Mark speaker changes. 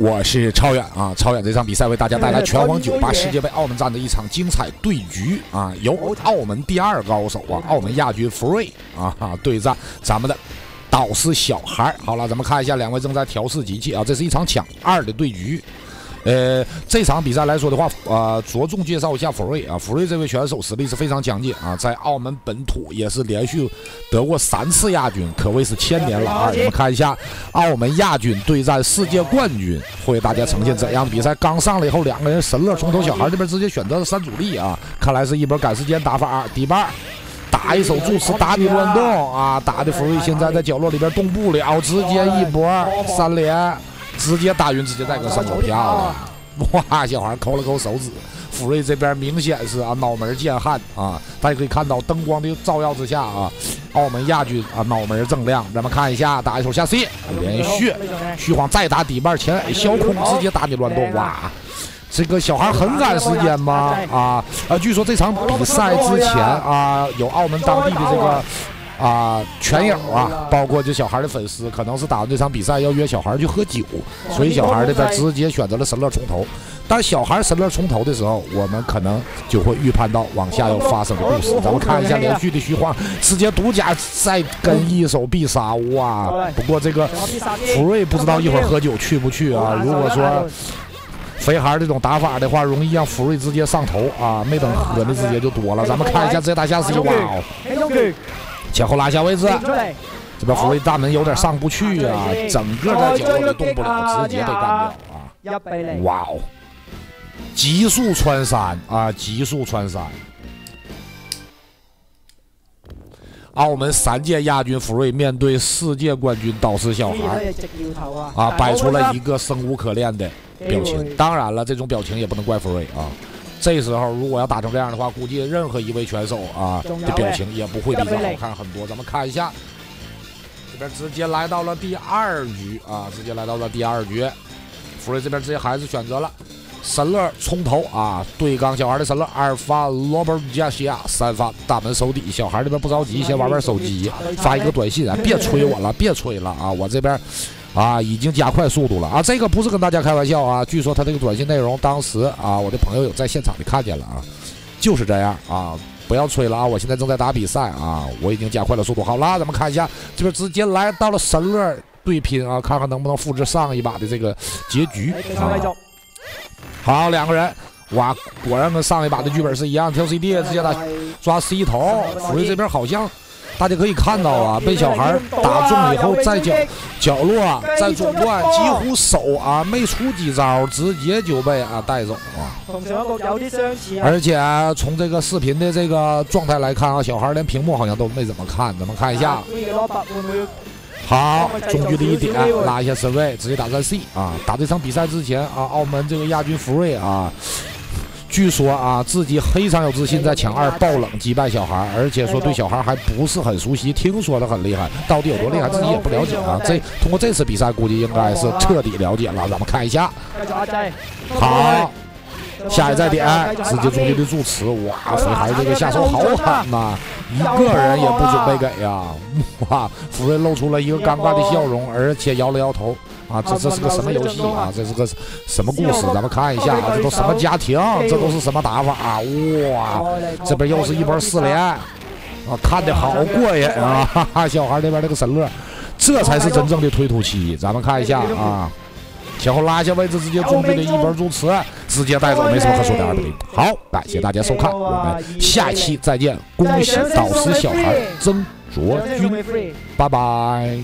Speaker 1: 我是超远啊！超远这场比赛为大家带来拳皇九八世界杯澳门站的一场精彩对局啊！由澳门第二高手啊，澳门亚军 Free 啊对战咱们的导师小孩。好了，咱们看一下两位正在调试机器啊，这是一场抢二的对局。呃，这场比赛来说的话，呃，着重介绍一下福瑞啊。福瑞这位选手实力是非常强劲啊，在澳门本土也是连续得过三次亚军，可谓是千年老二。我们看一下澳门亚军对战世界冠军，会给大家呈现怎样的比赛？刚上来以后，两个人神乐从头，小孩这边直接选择了三主力啊，看来是一波赶时间打法。底板打一手助词，打你乱动啊，打的福瑞现在在角落里边动不了，直接一波三连。直接打晕，直接带个上手漂亮！哇，小孩抠了抠手指。福瑞这边明显是啊，脑门见汗啊。大家可以看到灯光的照耀之下啊，澳门亚军啊，脑门锃亮。咱们看一下，打一手下 C，连续虚晃再打底半前小空，直接打你乱动。哇，这个小孩很赶时间吗？啊啊！据说这场比赛之前啊，有澳门当地的这个。啊，全友啊，包括这小孩的粉丝，可能是打完这场比赛要约小孩去喝酒，所以小孩这边直接选择了神乐重头。当小孩神乐重头的时候，我们可能就会预判到往下要发生的故事。咱们看一下连续的虚晃，直接独家再跟一手必杀，哇！不过这个福瑞不知道一会儿喝酒去不去啊？如果说肥孩这种打法的话，容易让福瑞直接上头啊，没等喝呢直接就多了。咱们看一下直接打下 C，哇！前后拉下位置，这边福瑞大门有点上不去啊，整个在角落里动不了，直接被干掉啊！哇哦，急速穿山啊，急速穿山！澳门三届亚军福瑞面对世界冠军导师小孩啊，摆出了一个生无可恋的表情。当然了，这种表情也不能怪福瑞啊。这时候如果要打成这样的话，估计任何一位选手啊的表情也不会比这好看很多。咱们看一下，这边直接来到了第二局啊，直接来到了第二局。福瑞这边直接还是选择了神乐冲头啊，对刚小孩的神乐二发罗伯加西亚三发大门手底。小孩这边不着急，先玩玩手机，发一个短信啊，别催我了，别催了啊，我这边。啊，已经加快速度了啊！这个不是跟大家开玩笑啊，据说他这个短信内容，当时啊，我的朋友有在现场的看见了啊，就是这样啊，不要催了啊！我现在正在打比赛啊，我已经加快了速度。好啦，咱们看一下，这边直接来到了神乐对拼啊，看看能不能复制上一把的这个结局啊！好，两个人，哇，果然跟上一把的剧本是一样，跳 CD 直接打抓 C 头，福瑞这边好像。大家可以看到啊，被小孩打中以后，在角角落，在中段几乎手啊没出几招，直接就被啊带走啊。同上一个有啲相似。而且从这个视频的这个状态来看啊，小孩连屏幕好像都没怎么看，咱们看一下。好，中距离一点，拉一下身位，直接打在 C 啊。打这场比赛之前啊，澳门这个亚军福瑞啊。据说啊，自己非常有自信，在抢二爆冷击败小孩，而且说对小孩还不是很熟悉，听说的很厉害，到底有多厉害，自己也不了解啊。这通过这次比赛，估计应该是彻底了解了。咱们看一下，好，下一站点，直接中距离助词，哇，福孩这个下手好狠呐，一个人也不准备给呀，哇，福瑞露出了一个尴尬的笑容，而且摇了摇头。啊，这这是个什么游戏啊？这是个什么故事？咱们看一下啊，这都什么家庭？这都是什么打法？啊哇，这边又是一波四连，啊，看的好过瘾啊！哈哈，小孩那边那个神乐，这才是真正的推土机。咱们看一下啊，前后拉下位置，直接中距的一波助词，直接带走，没什么可说的二比零。好，感谢大家收看，我们下期再见。恭喜导师小孩曾卓君，拜拜。